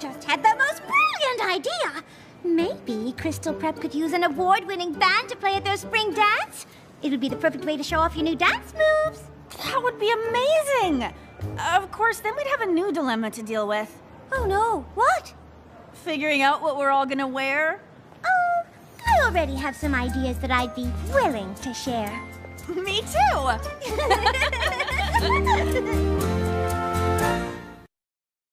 just had the most brilliant idea. Maybe Crystal Prep could use an award-winning band to play at their spring dance. It would be the perfect way to show off your new dance moves. That would be amazing! Of course, then we'd have a new dilemma to deal with. Oh no, what? Figuring out what we're all gonna wear. Oh, I already have some ideas that I'd be willing to share. Me too!